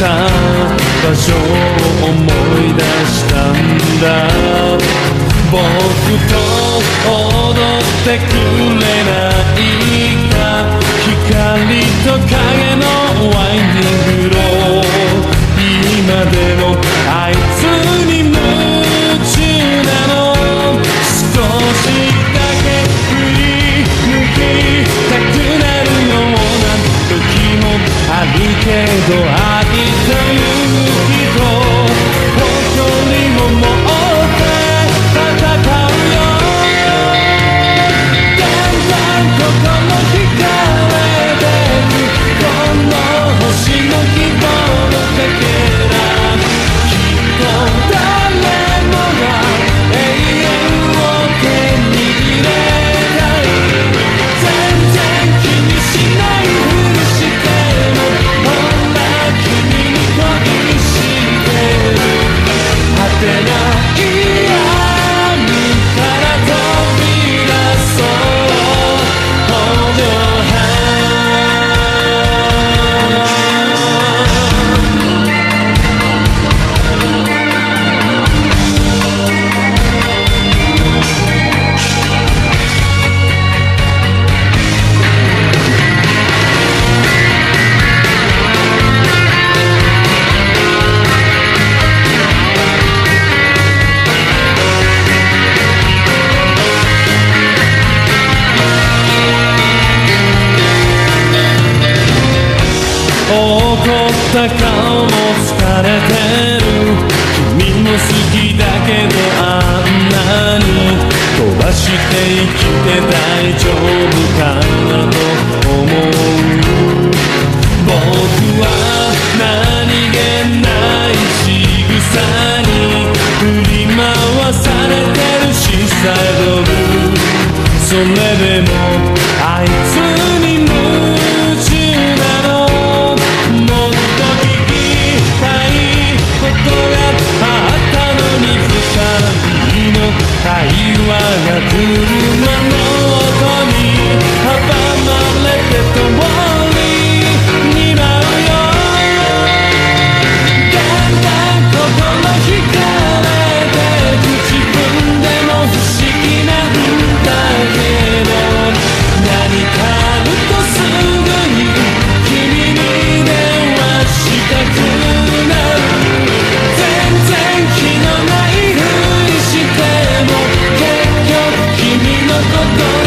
た場所を思い出したんだ。僕と踊ってくれないか。光と影のワインディング愛という人誇りも怒った顔も疲れてる君も好きだけどあんなに飛ばして生きて大丈夫かなと思う僕は何気ない仕草に振り回されてるしさえどるそれでもあいつに夢会話が車ののな